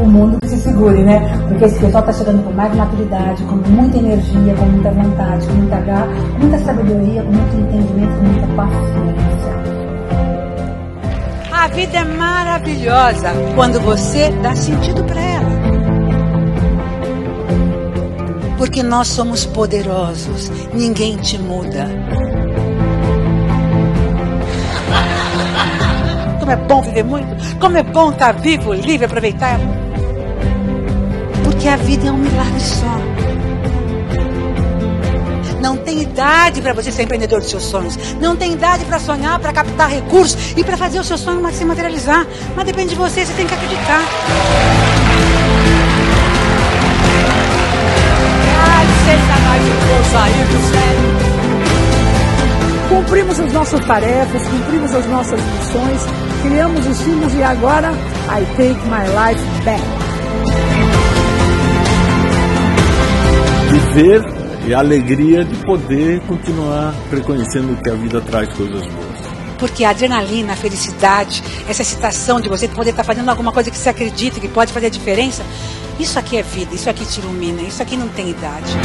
o mundo que se segure, né? Porque esse pessoal está chegando com mais maturidade, com muita energia, com muita vontade, com muita garra, com muita sabedoria, com muito entendimento, com muita paciência. A vida é maravilhosa quando você dá sentido para ela. Porque nós somos poderosos, ninguém te muda. Como é bom viver muito, como é bom estar vivo, livre, aproveitar. Porque a vida é um milagre só. Não tem idade para você ser empreendedor dos seus sonhos. Não tem idade para sonhar, para captar recursos e para fazer o seu sonho se materializar. Mas depende de você, você tem que acreditar. Cumprimos as nossas tarefas, cumprimos as nossas missões, criamos os filhos e agora I take my life back. Viver e a alegria de poder continuar reconhecendo que a vida traz coisas boas. Porque a adrenalina, a felicidade, essa excitação de você poder estar fazendo alguma coisa que você acredita que pode fazer a diferença, isso aqui é vida, isso aqui te ilumina, isso aqui não tem idade.